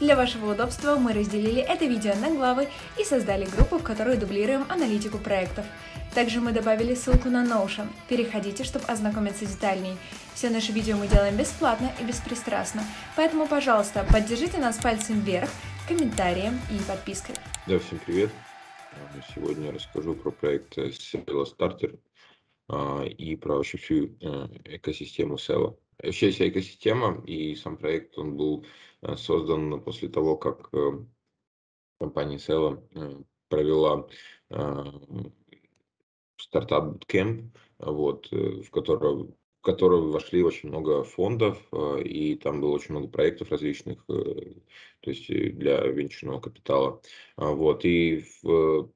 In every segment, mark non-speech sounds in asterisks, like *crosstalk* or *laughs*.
Для вашего удобства мы разделили это видео на главы и создали группу, в которой дублируем аналитику проектов. Также мы добавили ссылку на Notion. Переходите, чтобы ознакомиться детальней. Все наши видео мы делаем бесплатно и беспристрастно, поэтому, пожалуйста, поддержите нас пальцем вверх, комментарием и подпиской. Да, всем привет. Сегодня я расскажу про проект Sela Starter а, и про вообще всю э, экосистему Sela. Вообще вся экосистема и сам проект, он был Э, создан после того, как э, компания Sela э, провела стартап Bootcamp, вот, в котором в который вошли очень много фондов, и там было очень много проектов различных, то есть для венчурного капитала. Вот, и в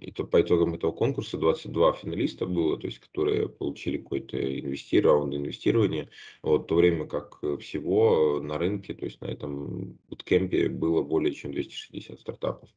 и то по итогам этого конкурса 22 финалиста было, то есть которые получили какой-то инвести, раунд инвестирования, вот, в то время как э, всего на рынке, то есть на этом буткемпе было более чем 260 стартапов,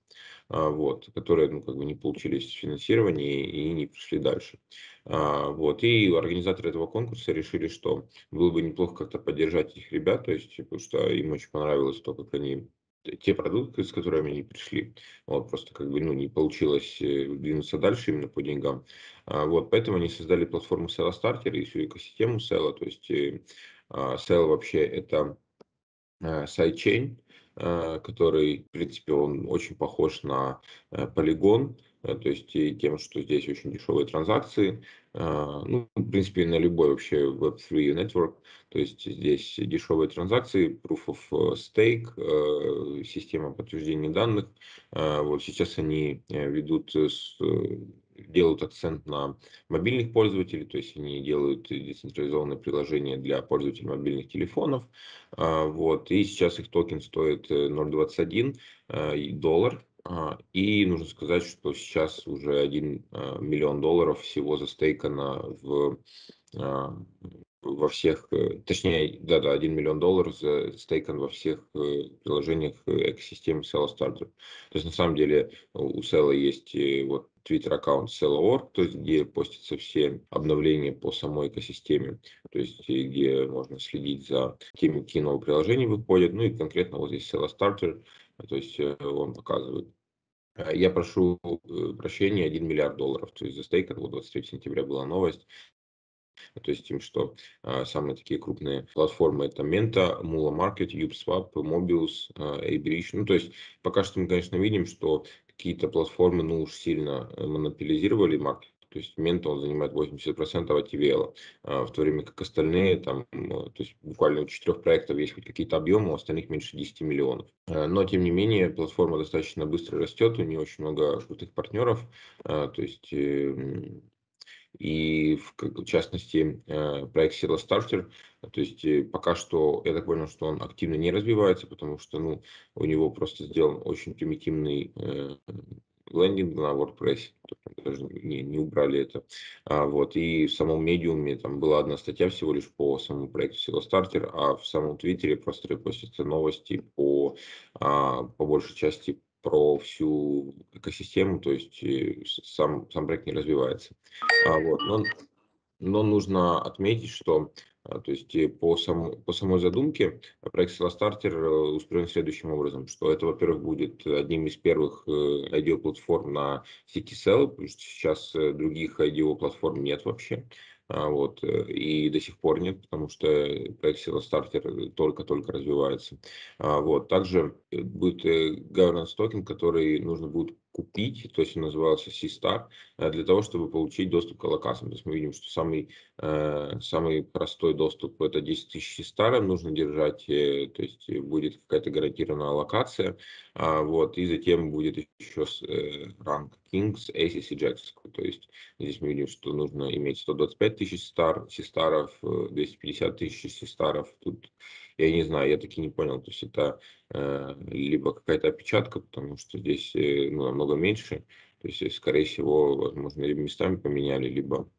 а, вот, которые ну, как бы не получили финансирование и не пришли дальше. А, вот, и организаторы этого конкурса решили, что было бы неплохо как-то поддержать этих ребят, то есть, потому что им очень понравилось то, как они те продукты, с которыми они пришли. Вот, просто как бы ну, не получилось э, двинуться дальше именно по деньгам. А, вот, поэтому они создали платформу Celo Starter и всю экосистему Celo. То есть э, а, Celo вообще это э, sidechain, который, в принципе, он очень похож на Polygon, то есть и тем, что здесь очень дешевые транзакции, а, ну, в принципе, на любой вообще Web3 network, то есть здесь дешевые транзакции, proof of э, stake, э, система подтверждения данных. А, вот сейчас они э, ведут, делают акцент на мобильных пользователей, то есть они делают децентрализованное приложение для пользователей мобильных телефонов. А, вот, и сейчас их токен стоит 0.21 доллар, и нужно сказать, что сейчас уже 1 а, миллион долларов всего застейкано в, а, во всех, э, точнее, да-да, 1 миллион долларов застейкан во всех э, приложениях э, экосистемы Sell Starter. То есть, на самом деле, у Sell есть вот Twitter аккаунт Sell.org, то есть где постятся все обновления по самой экосистеме, то есть где можно следить за теми, какие новые приложения выходят. Ну и конкретно вот здесь Sell Starter, то есть он показывает Э, я прошу э, прощения 1 миллиард долларов. То есть за стейк, вот 23 сентября была новость. То есть тем, что а, самые такие крупные платформы это Menta, Mula Market, UpSwap, Mobius, а. Ну, то есть пока что мы, конечно, видим, что какие-то платформы, ну, уж сильно монополизировали маркет то есть Мента он занимает 80% от TVL, а, в то время как остальные, там, то есть буквально у четырех проектов есть хоть какие-то объемы, у остальных меньше 10 миллионов. А, но, тем не менее, платформа достаточно быстро растет, у нее очень много крутых партнеров, а, то есть эм, и в частности э, проект Sila Starter, то есть э, пока что я так понял, что он активно не развивается, потому что ну, у него просто сделан очень примитивный лендинг на WordPress, даже не, не убрали это. А, вот, и в самом медиуме там была одна статья всего лишь по самому проекту Starter, а в самом Твиттере просто репостятся новости по, а, по большей части про всю экосистему, то есть э, сам, сам проект не развивается. А, вот, но, но нужно отметить, что то есть э, по, сам, по самой задумке проект Starter э, устроен следующим образом, что это, во-первых, будет одним из первых IDO-платформ на сети Cell, потому что сейчас других IDO-платформ нет вообще. А, вот, и до сих пор нет, потому что проект Sila Starter только-только развивается. А, вот, также будет governance токен, который нужно будет купить, то есть он назывался C-Star, э, для того, чтобы получить доступ к аллокациям. То есть мы видим, что самый, э, самый простой доступ это 10 тысяч C-Star нужно держать, э, то есть будет какая-то гарантированная аллокация, а, вот, и затем будет еще ранг Kings, Aces и Jacks. То есть здесь мы видим, что нужно иметь 125 тысяч C-Starов, 250 тысяч C-Starов, тут я не знаю, я таки не понял, то есть это э, либо какая-то опечатка, потому что здесь э, ну, намного меньше, то есть, скорее всего, возможно, либо местами поменяли, либо Э,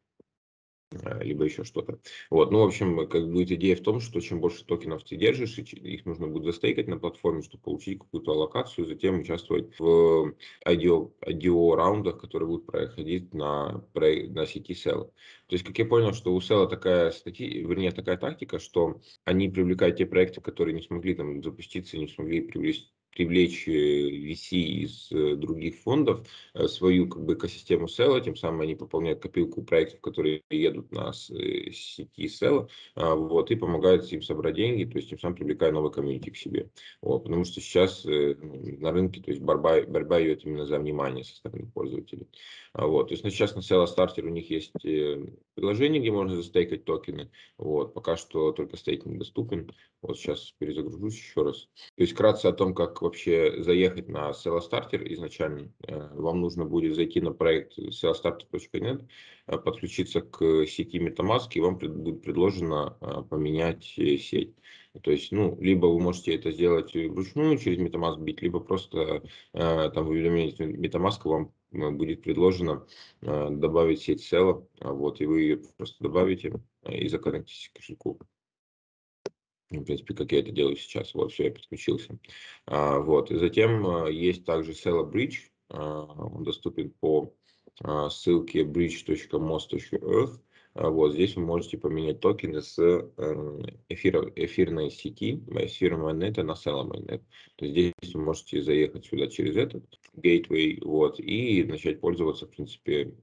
либо еще что-то. Вот, ну, в общем, как будет идея в том, что чем больше токенов ты держишь, их нужно будет застейкать на платформе, чтобы получить какую-то аллокацию, затем участвовать в IDO, IDO раундах, которые будут проходить на, на сети Sell. То есть, как я понял, что у Sell такая статья, вернее, такая тактика, что они привлекают те проекты, которые не смогли там запуститься, не смогли привлечь привлечь VC э, из э, других фондов э, свою как бы экосистему Sell, тем самым они пополняют копилку проектов, которые едут на сети Sell, а, вот, и помогают им собрать деньги, то есть тем самым привлекая новый комьюнити к себе. Вот, потому что сейчас ну, на рынке, то есть борьба, борьба идет именно за внимание со стороны пользователей. А, вот, то есть сейчас на Sell Starter у них есть приложение, где можно застейкать токены, вот, пока что только стейкинг доступен, вот сейчас перезагружусь еще раз. То есть вкратце о том, как вообще заехать на SELOStarter изначально. Э, вам нужно будет зайти на проект selostarter.net, э, подключиться к сети MetaMask, и вам будет предложено э, поменять сеть. То есть, ну, либо вы можете это сделать вручную через MetaMask бит, либо просто там в MetaMask вам будет предложено добавить сеть Sela, вот, и вы ее просто добавите и законнектитесь к кошельку. В принципе, как я это делаю сейчас. Вот, все, я подключился. А, вот. И затем а, есть также Sella Bridge. А, он доступен по а, ссылке bridge.most.earth. А, вот здесь вы можете поменять токены с эм, эфир, эфирной сети, эфир майонета на Sella майонет. То есть здесь вы можете заехать сюда через этот gateway вот, и начать пользоваться, в принципе,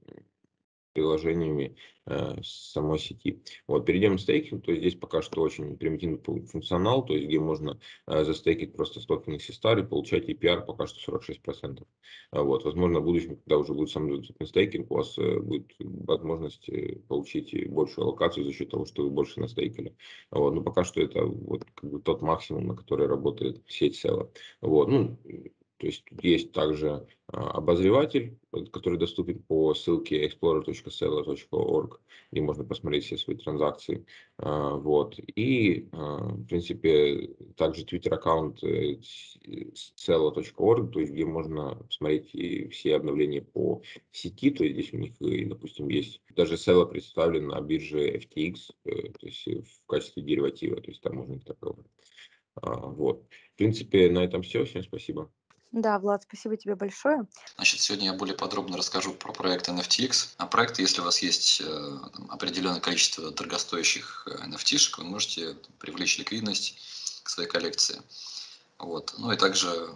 приложениями э, самой сети. Вот, перейдем к стейкингу, то есть здесь пока что очень примитивный функционал, то есть где можно э, застейкить просто 100 Star и получать APR пока что 46%. А вот, возможно, в будущем, когда уже будет сам доступный стейкинг, у вас э, будет возможность э, получить большую аллокацию за счет того, что вы больше настейкали. Вот, но пока что это вот как бы тот максимум, на который работает сеть Села. Вот, ну, то есть есть также а, обозреватель, который доступен по ссылке explorer.seller.org, где можно посмотреть все свои транзакции. А, вот. И, а, в принципе, также твиттер-аккаунт э, seller.org, то есть где можно посмотреть все обновления по сети. То есть здесь у них, допустим, есть даже seller представлен на бирже FTX, э, то есть в качестве дериватива, то есть там можно такого. Вот. В принципе, на этом все. Всем спасибо. Да, Влад, спасибо тебе большое. Значит, сегодня я более подробно расскажу про проект NFTX. А проект, если у вас есть э, определенное количество дорогостоящих э, NFT, вы можете привлечь ликвидность к своей коллекции. Вот. Ну и также,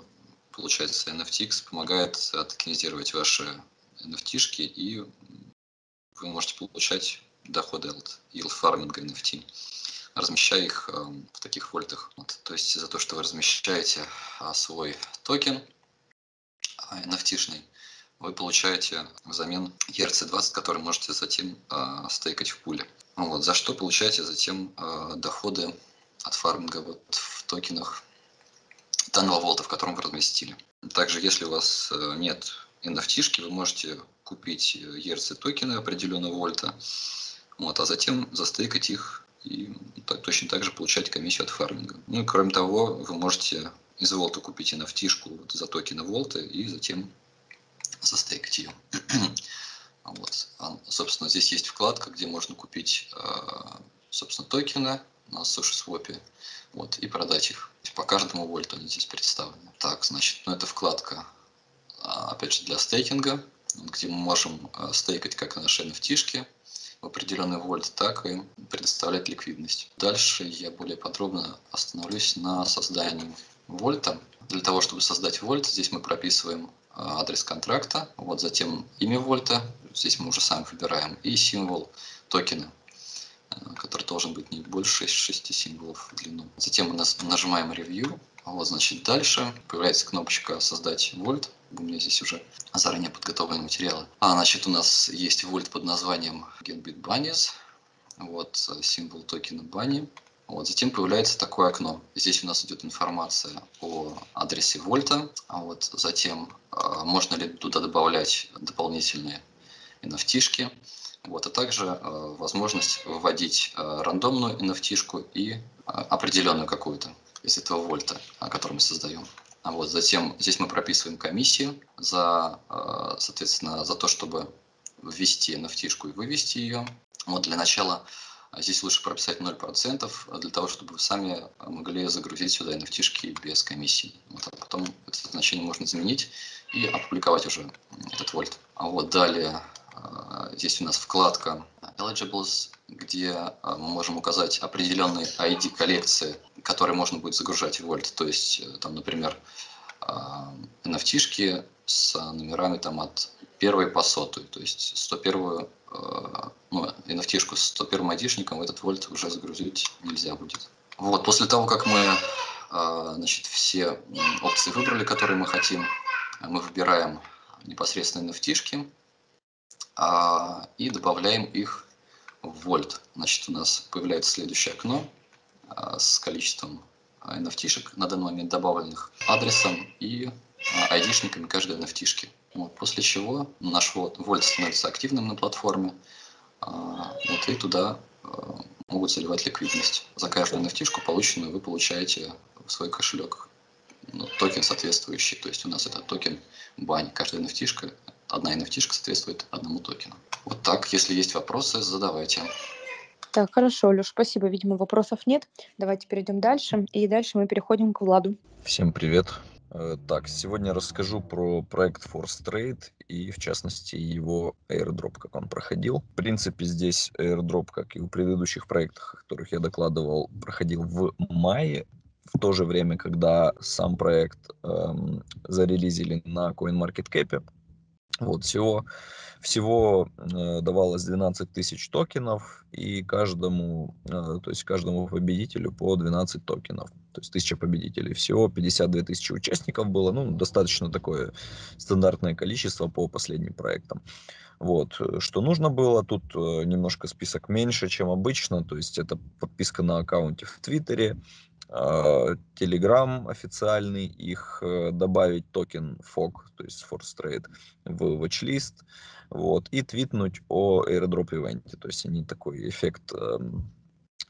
получается, NFTX помогает токенизировать ваши NFT, и вы можете получать доходы от yield фарминга NFT размещая их эм, в таких вольтах. Вот, то есть за то, что вы размещаете а, свой токен NFT-шный, а, вы получаете взамен ERC20, который можете затем э, стейкать в пуле. Вот, за что получаете затем доходы от фарминга вот, в токенах данного волта, в котором вы разместили. Также, если у вас э, нет NFT, вы можете купить ERC токены определенного вольта, вот, а затем застейкать их и так, точно так же получать комиссию от фарминга. Ну и кроме того, вы можете из Волта купить NFT-шку вот, за токены Волта и затем застейкать ее. *clears throat* вот. А, собственно, здесь есть вкладка, где можно купить а, собственно, токены на SushiSwap вот, и продать их. По каждому вольту они здесь представлены. Так, значит, ну это вкладка, а, опять же, для стейкинга, где мы можем стейкать как наши NFT-шки, в определенный вольт, так и предоставлять ликвидность. Дальше я более подробно остановлюсь на создании вольта. Для того, чтобы создать вольт, здесь мы прописываем а, адрес контракта, вот затем имя вольта, здесь мы уже сами выбираем, и символ токена, а, который должен быть не больше 6 символов в длину. Затем мы нажимаем Review, вот, значит, дальше появляется кнопочка «Создать вольт». У меня здесь уже заранее подготовлены материалы. А, значит, у нас есть вольт под названием GetBit Bunnies. Вот символ токена Bunny. Вот, затем появляется такое окно. Здесь у нас идет информация о адресе вольта. А вот затем э, можно ли туда добавлять дополнительные NFT-шки. Вот, а также э, возможность вводить э, рандомную NFT-шку и э, определенную какую-то из этого вольта, который мы создаем. А вот затем здесь мы прописываем комиссию за, э, соответственно, за то, чтобы ввести nft и вывести ее. Вот для начала а здесь лучше прописать 0% для того, чтобы вы сами могли загрузить сюда NFT без комиссии. Вот, а потом это значение можно изменить и опубликовать уже этот вольт. А вот далее а, здесь у нас вкладка Eligibles, где мы можем указать определенные ID коллекции, которые можно будет загружать в вольт. То есть, э, там, например, NFT с номерами там, от первой по сотую, то есть 101 Э, ну, NFT-шку с 101 айдишником этот вольт уже загрузить нельзя будет. Вот, после того, как мы э, значит, все опции выбрали, которые мы хотим, мы выбираем непосредственно NFT-шки а, и добавляем их в vault. Значит, у нас появляется следующее окно с количеством NFT-шек на данный момент добавленных, адресом и айдишниками каждой NFT-шки. Вот, после чего наш вот, vault становится активным на платформе, а, вот, и туда а, могут заливать ликвидность. За каждую NFT полученную вы получаете в свой кошелек ну, токен соответствующий. То есть у нас это токен бань. Каждая NFT одна nft соответствует одному токену. Вот так, если есть вопросы, задавайте. Так, хорошо, Леш, спасибо. Видимо, вопросов нет. Давайте перейдем дальше. И дальше мы переходим к Владу. Всем привет. Э, так, сегодня расскажу про проект Force Trade и, в частности, его airdrop, как он проходил. В принципе, здесь airdrop, как и в предыдущих проектах, о которых я докладывал, проходил в мае, в то же время, когда сам проект эм, зарелизили на CoinMarketCap. Вот, всего, всего э, давалось 12 тысяч токенов, и каждому, э, то есть каждому победителю по 12 токенов. То есть тысяча победителей. Всего 52 тысячи участников было, ну, достаточно такое стандартное количество по последним проектам. Вот, что нужно было, тут э, немножко список меньше, чем обычно, то есть это подписка на аккаунте в Твиттере, Telegram официальный, их э, добавить токен FOG, то есть Force Trade, в watchlist, вот, и твитнуть о airdrop ивенте, то есть они такой эффект эм,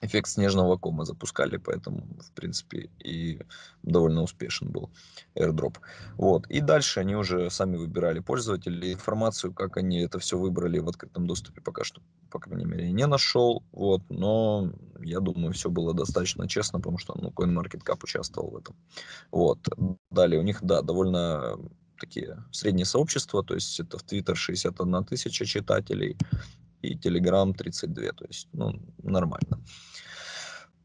эффект снежного кома запускали, поэтому, в принципе, и довольно успешен был airdrop. Вот. И дальше они уже сами выбирали пользователей. Информацию, как они это все выбрали в открытом доступе, пока что, по крайней мере, не нашел. Вот. Но я думаю, все было достаточно честно, потому что ну, CoinMarketCap участвовал в этом. Вот. Далее у них, да, довольно такие средние сообщества, то есть это в Twitter 61 тысяча читателей и Telegram 32, то есть, ну, нормально.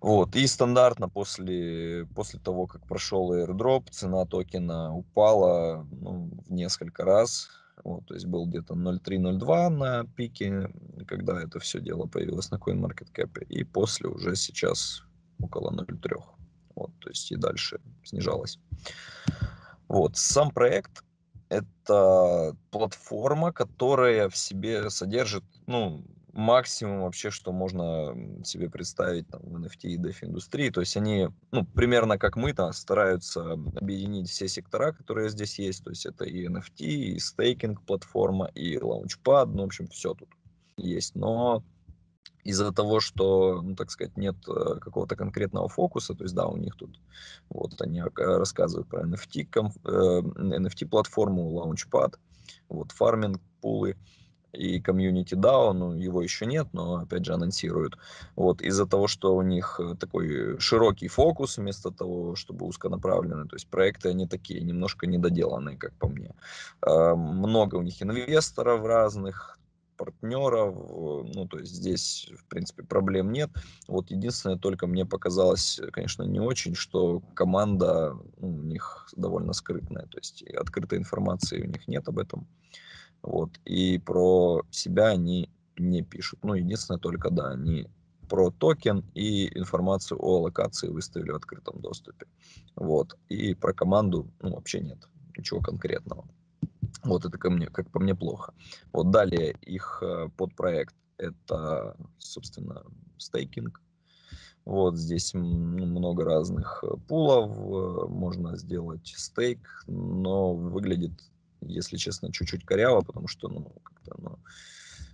Вот, и стандартно после, после того, как прошел airdrop, цена токена упала ну, в несколько раз. Вот, то есть был где-то 0.3-0.2 на пике, когда это все дело появилось на CoinMarketCap, и после уже сейчас около 0.3. Вот, то есть и дальше снижалось. Вот, сам проект это платформа, которая в себе содержит, ну, максимум вообще, что можно себе представить там, в NFT и DeFi индустрии. То есть они, ну, примерно как мы, там, стараются объединить все сектора, которые здесь есть. То есть это и NFT, и стейкинг платформа, и Launchpad, ну, в общем, все тут есть. Но из-за того, что, ну, так сказать, нет э, какого-то конкретного фокуса, то есть, да, у них тут, вот, они рассказывают про NFT, NFT-платформу, э, Launchpad, вот, фарминг, пулы, и комьюнити DAO, ну, его еще нет, но, опять же, анонсируют. Вот, из-за того, что у них э, такой широкий фокус, вместо того, чтобы узконаправленный, то есть проекты, они такие, немножко недоделанные, как по мне. Много у них инвесторов разных, партнеров, ну, то есть здесь, в принципе, проблем нет. Вот единственное, только мне показалось, конечно, не очень, что команда ну, у них довольно скрытная, то есть открытой информации у них нет об этом. Вот. И про себя они не пишут. Ну, единственное только, да, они про токен и информацию о локации выставили в открытом доступе. Вот. И про команду, ну, вообще нет ничего конкретного. Вот это ко мне, как по мне плохо. Вот далее их э, подпроект это, собственно, стейкинг. Вот здесь много разных э, пулов, э, можно сделать стейк, но выглядит если честно, чуть-чуть коряво, потому что, ну, как-то, ну,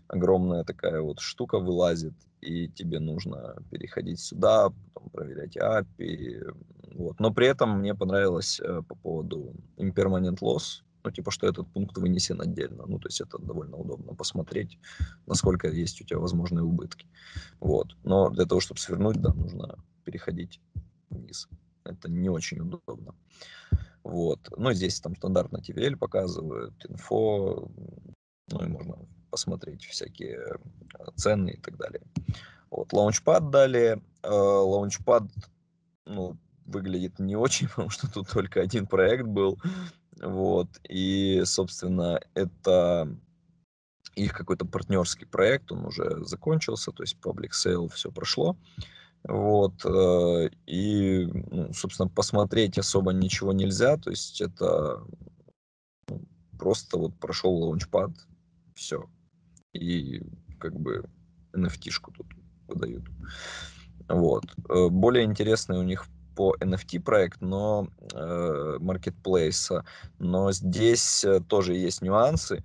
огромная такая вот штука вылазит, и тебе нужно переходить сюда, потом проверять API, вот. Но при этом мне понравилось по поводу impermanent loss, ну, типа, что этот пункт вынесен отдельно. Ну, то есть это довольно удобно посмотреть, насколько есть у тебя возможные убытки. Вот. Но для того, чтобы свернуть, да, нужно переходить вниз. Это не очень удобно. Вот. Ну, здесь там стандартно TVL показывают, инфо, ну и можно посмотреть всякие э, цены и так далее. Вот, лаунчпад дали. Э, лаунчпад, ну, выглядит не очень, *laughs* потому что тут только один проект был. Вот, и, собственно, это их какой-то партнерский проект, он уже закончился, то есть public sale все прошло. Вот, э, и, ну, собственно, посмотреть особо ничего нельзя, то есть это ну, просто вот прошел лаунчпад, все. И как бы NFT-шку тут выдают. Вот. Э, более интересный у них по NFT проект, но э, маркетплейса, но здесь э, тоже есть нюансы.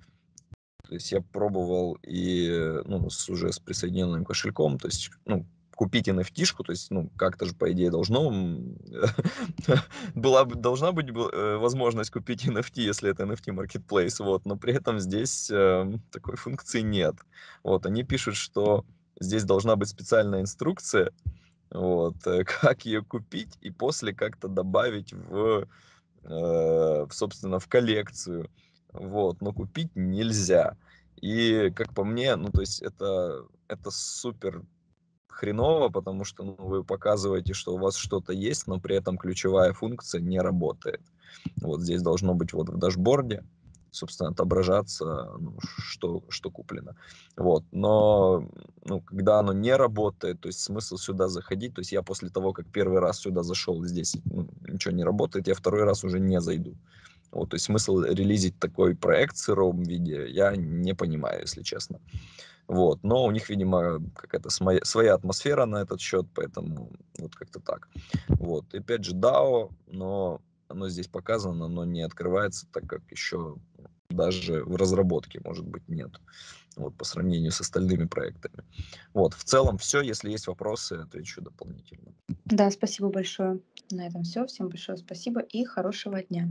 То есть я пробовал и ну, с, уже с присоединенным кошельком, то есть ну, купить NFT-шку, то есть, ну, как-то же, по идее, должно, *laughs* была, должна быть э, возможность купить NFT, если это NFT Marketplace, вот, но при этом здесь э, такой функции нет. Вот, они пишут, что здесь должна быть специальная инструкция, вот, э, *laughs* как ее купить и после как-то добавить в, э, собственно, в коллекцию, вот, но купить нельзя. И, как по мне, ну, то есть это, это супер хреново, потому что ну, вы показываете, что у вас что-то есть, но при этом ключевая функция не работает. Вот здесь должно быть вот в дашборде, собственно, отображаться, ну, что, что куплено. Вот. Но ну, когда оно не работает, то есть смысл сюда заходить, то есть я после того, как первый раз сюда зашел, здесь ну, ничего не работает, я второй раз уже не зайду. Вот, то есть смысл релизить такой проект в сыром виде я не понимаю, если честно. Вот. Но у них, видимо, какая-то своя, атмосфера на этот счет, поэтому вот как-то так. Вот. И опять же DAO, но оно здесь показано, но не открывается, так как еще даже в разработке, может быть, нет. Вот по сравнению с остальными проектами. Вот, в целом все. Если есть вопросы, отвечу дополнительно. Да, спасибо большое. На этом все. Всем большое спасибо и хорошего дня.